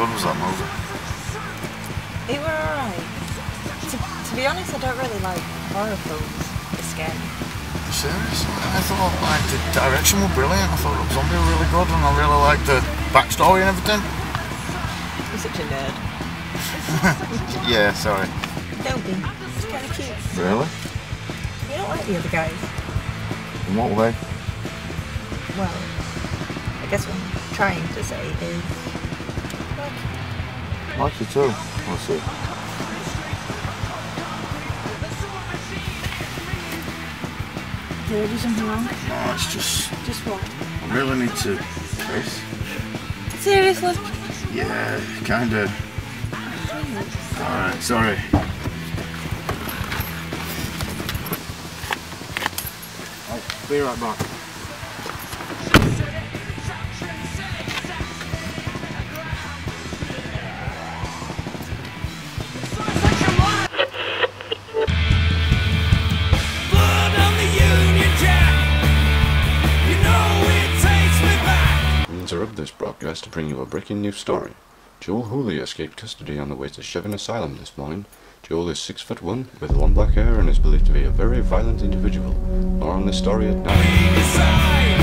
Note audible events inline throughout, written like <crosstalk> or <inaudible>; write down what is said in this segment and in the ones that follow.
How good was that movie? It were alright. To, to be honest, I don't really like horror films. They scare me. You? I thought like the direction was brilliant. I thought Rob Zombie were really good, and I really liked the backstory and everything. You're such a nerd. <laughs> Yeah, sorry. Don't be. It's kind of cute. Really? You don't like the other guys. In what way? Well, I guess what I'm trying to say is. Like, Like you too. Let's see. did I do something wrong? No, it's just Just what? I really need to piss. Seriously? Yeah, kinda. Alright, sorry. I'll be right back. To bring you a breaking news story. Joel Hooley escaped custody on the way to Chevin Asylum this morning. Joel is six foot one, with long black hair, and is believed to be a very violent individual. More on this story at nine.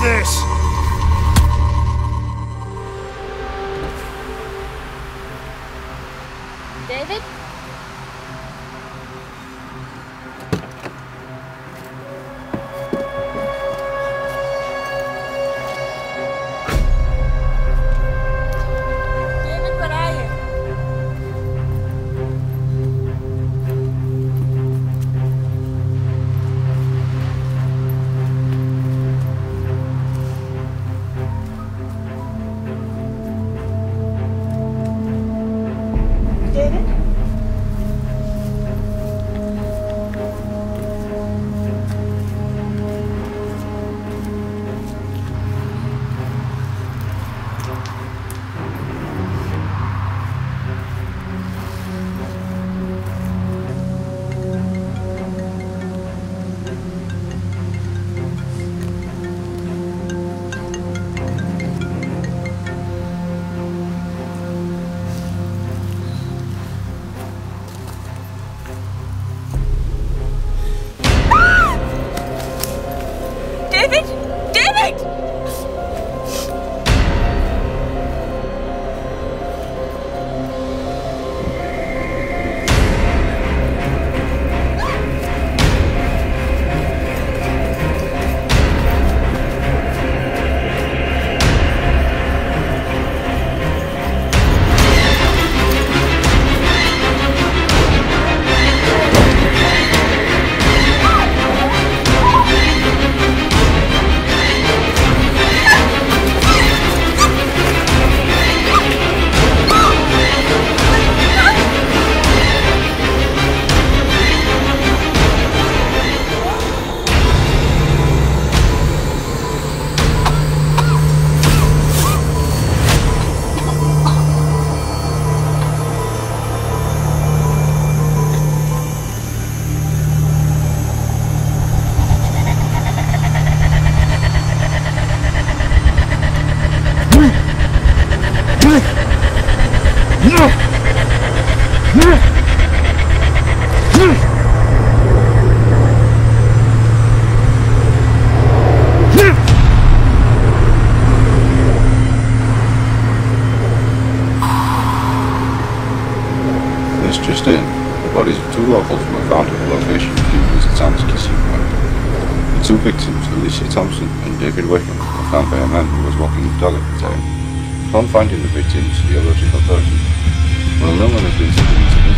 This! David, locals were found at the location due to Sam's kissing. The two victims, Alicia Thompson and David Wickham, were found by a man who was walking the dog at the time. Upon finding the victims, the illogical person, well, no one has been sentenced